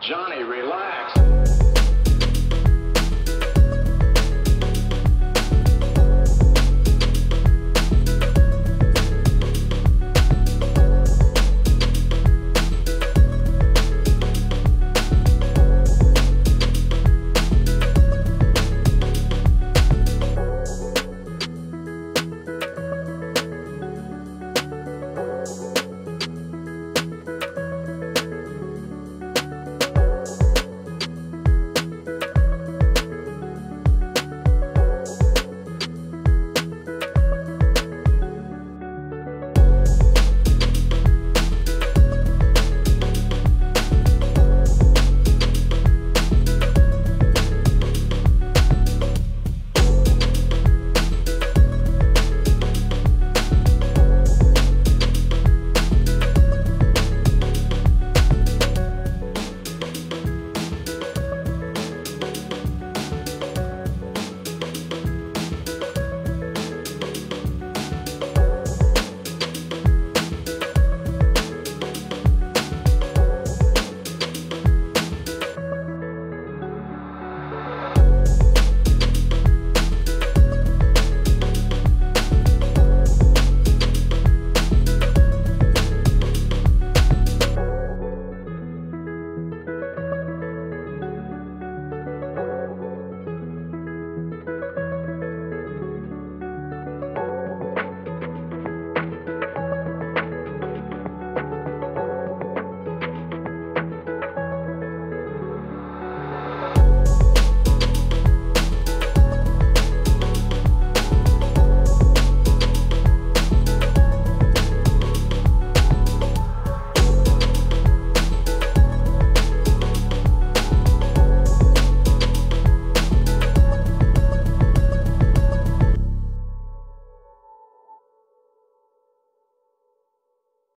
Johnny, relax.